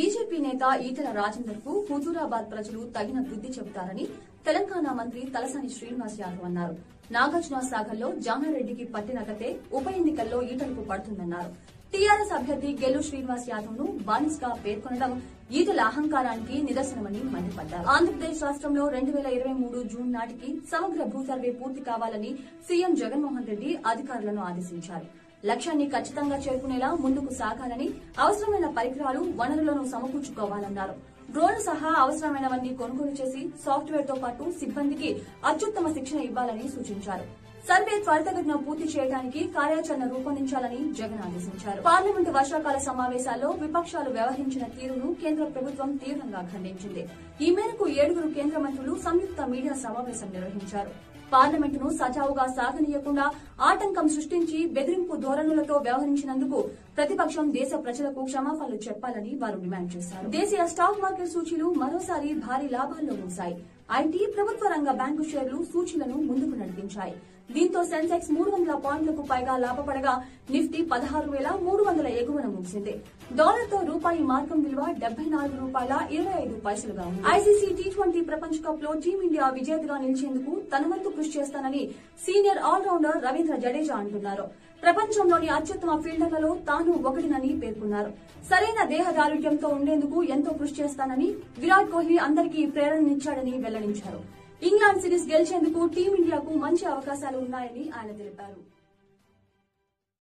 BJP నేత ఈతల రాజేందర్కు హుజూరాబాద్ ప్రజలు తగిన బుద్ధి చెబుతారని తెలంగాణ మంత్రి తలసాని శ్రీనివాస్ యాదవ్ అన్నారు. నాగార్జున సాగర్లో జానారెడ్డికి పట్టిన గతే ఉప ఎన్నికల్లో ఈటలకు పడుతుందన్నారు. టీఆర్ఎస్ అభ్యర్థి గెల్లు శ్రీనివాస్ యాదవ్ను బానిస్గా పేర్కొనడం ఈటల అహంకారానికి నిదర్శనమని మండిపడ్డారు. ఆంధ్రప్రదేశ్ రాష్ట్రంలో రెండు వేల ఇరవై మూడు జూన్ నాటికి సమగ్ర భూ సర్వే పూర్తి కావాలని సీఎం జగన్మోహన్ రెడ్డి అధికారులను ఆదేశించారు. లక్ష్యాన్ని ఖచ్చితంగా చేరుకునేలా ముందుకు సాగాలని అవసరమైన పరికరాలు వనరులను సమకూర్చుకోవాలన్నారు. డ్రోన్ సహా అవసరమైనవన్నీ కొనుగోలు చేసి సాఫ్ట్వేర్తో పాటు సిబ్బందికి అత్యుత్తమ శిక్షణ ఇవ్వాలని సూచించారు. సర్వే త్వరితగతిన పూర్తి చేయడానికి కార్యాచరణ రూపొందించాలని జగన్ ఆదేశించారు. పార్లమెంటు వర్షాకాల సమావేశాల్లో విపక్షాలు వ్యవహరించిన తీరును కేంద్ర ప్రభుత్వం తీవ్రంగా ఖండించింది. ఈ మేరకు ఏడుగురు కేంద్ర మంత్రులు సంయుక్త మీడియా సమావేశం నిర్వహించారు. పార్లమెంటును సజావుగా సాగనీయకుండా ఆటంకం సృష్టించి బెదిరింపు ధోరణులతో వ్యవహరించినందుకు ప్రతిపక్షం దేశ ప్రజలకు క్షమాపణలు చెప్పాలని వారు డిమాండ్ చేశారు. దేశీయ స్టాక్ మార్కెట్ సూచీలు మరోసారి భారీ లాభాల్లో ముగిశాయి ఐటీ ప్రభుత్వ రంగ బ్యాంకు షేర్లు సూచీలను ముందుకు నడిపించాయి. దీంతో సెన్సెక్స్ మూడు వందల పాయింట్లకు పైగా లాభపడగా నిఫ్టీ పదహారు వేల మూడు వందల ఎగువన ముగిసింది. డాలర్తో రూపాయి మార్గం విలువ డెబ్బై నాలుగు రూపాయల ఇరవై ఐదు పైసలుగా ఉంది. ఐసీసీ టీ ట్వంటీ ప్రపంచ కప్లో టీమిండియా విజేతగా నిలిచేందుకు తన వంతు కృషి చేస్తానని సీనియర్ ఆల్రౌండర్ రవీంద్ర జడేజా అంటున్నారు. ప్రపంచంలోని అత్యుత్తమ ఫీల్డర్లలో తాను ఒకటినని పేర్కొన్నారు. సరైన దేహదారుఢ్యంతో ఉండేందుకు ఎంతో కృషి చేస్తానని విరాట్ కోహ్లీ అందరికీ ప్రేరణనిచ్చాడని వెల్లడించారు. ఇంగ్లాండ్ సిరీస్ గెలిచేందుకు టీమిండియాకు మంచి అవకాశాలు ఉన్నాయని ఆయన తెలిపారు.